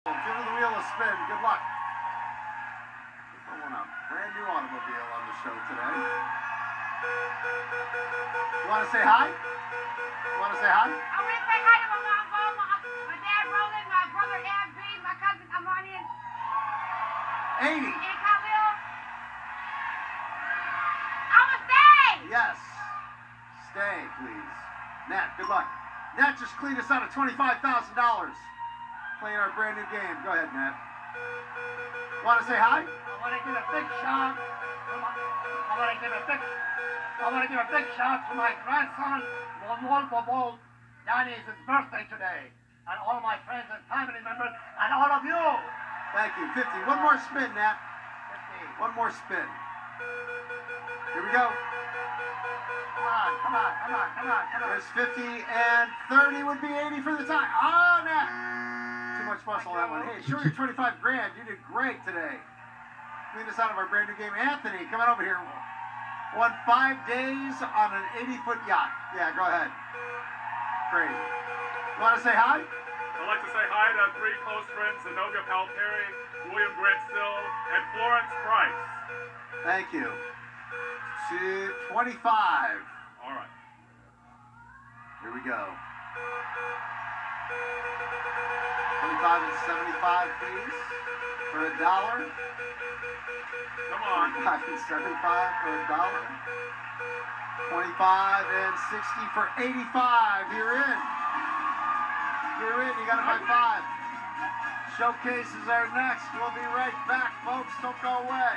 Give the wheel a spin. Good luck. Throwing a brand new automobile on the show today. You want to say hi? You want to say hi? I want to say hi to my mom, Bo, my, my dad, Roland, my brother, Ab, my cousin, Amani, and 80. and Khalil. I'm a stay! Yes. Stay, please. Nat, good luck. Nat just cleaned us out of $25,000 playing our brand new game. Go ahead, Nat. Want to say hi? I want to give a big shout. To I want to give a big. I want to give a big shout to my grandson, Manuel Bobo. Danny is his birthday today, and all my friends and family members, and all of you. Thank you. 50. One more spin, Nat. 50. One more spin. Here we go. Come on, come on, come on, come on, come on. There's 50 and 30 would be 80 for the tie. Oh, Nat. Too much muscle on that one. Hey, sure, you're 25 grand. You did great today. Clean us out of our brand new game. Anthony, come on over here. Won five days on an 80 foot yacht. Yeah, go ahead. Great. You want to say hi? I'd like to say hi to three close friends, Zenobia Powell Perry, William Grant Still, and Florence Price. Thank you. To 25. All right. Here we go. 75 please. for a dollar. Come on. 75 for a dollar. 25 and 60 for 85. You're in. You're in. You got to buy five. Showcases are next. We'll be right back, folks. Don't go away.